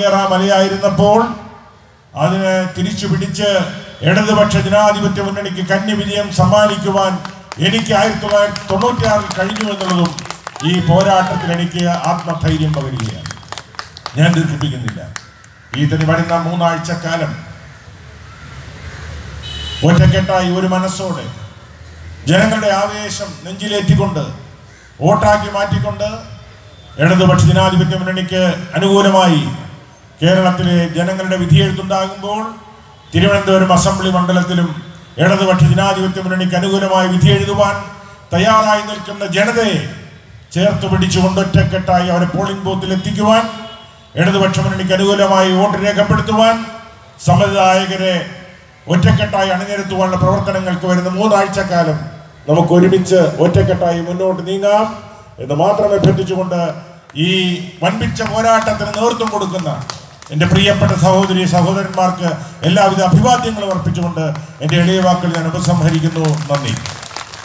കയറാ മലയായിരുന്നപ്പോൾ അതിന് തിരിച്ചു പിടിച്ച് ഇടതുപക്ഷ ജനാധിപത്യ മുന്നണിക്ക് കന്നി വിജയം സമ്മാനിക്കുവാൻ എനിക്ക് ആയിരത്തി തൊള്ളായിരത്തി തൊണ്ണൂറ്റിയാറിൽ കഴിഞ്ഞു എന്നുള്ളതും ഈ പോരാട്ടത്തിൽ എനിക്ക് ആത്മധൈര്യം പകരുകയാണ്. ഞാൻ ദീർഘിപ്പിക്കുന്നില്ല. ഇതിന് വരുന്ന മൂന്നാഴ്ച കാലം ഒറ്റക്കെട്ടായി ഒരു മനസ്സോടെ ജനങ്ങളുടെ ആവേശം നെഞ്ചിലേറ്റിക്കൊണ്ട് വോട്ടാക്കി മാറ്റിക്കൊണ്ട് ഇടതുപക്ഷ ജനാധിപത്യ മുന്നണിക്ക് അനുകൂലമായി കേരളത്തിലെ ജനങ്ങളുടെ വിധിയെഴുത്തുണ്ടാകുമ്പോൾ തിരുവനന്തപുരം അസംബ്ലി മണ്ഡലത്തിലും ഇടതുപക്ഷ ജനാധിപത്യ മുന്നണിക്ക് അനുകൂലമായി വിധി എഴുതുവാൻ തയ്യാറായി നിൽക്കുന്ന ജനതയെ ചേർത്ത് പിടിച്ചുകൊണ്ട് ഒറ്റക്കെട്ടായി അവരെ പോളിംഗ് ബൂത്തിൽ എത്തിക്കുവാൻ ഇടതുപക്ഷ മുന്നണിക്ക് അനുകൂലമായി വോട്ട് രേഖപ്പെടുത്തുവാൻ സമ്മതിദായകരെ ഒറ്റക്കെട്ടായി അണിനിരത്തുവാനുള്ള പ്രവർത്തനങ്ങൾക്ക് വരുന്ന മൂന്നാഴ്ചക്കാലം നമുക്ക് ഒരുമിച്ച് ഒറ്റക്കെട്ടായി മുന്നോട്ട് നീങ്ങാം എന്ന് മാത്രം അഭ്യർത്ഥിച്ചുകൊണ്ട് ഈ വൻപിച്ച പോരാട്ടത്തിന് നേതൃത്വം കൊടുക്കുന്ന എന്റെ പ്രിയപ്പെട്ട സഹോദരി സഹോദരന്മാർക്ക് എല്ലാവിധ അഭിവാദ്യങ്ങളും അർപ്പിച്ചുകൊണ്ട് എന്റെ വാക്കുകൾ ഞാൻ ഉപസംഹരിക്കുന്നു. നന്ദി.